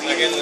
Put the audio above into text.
Again,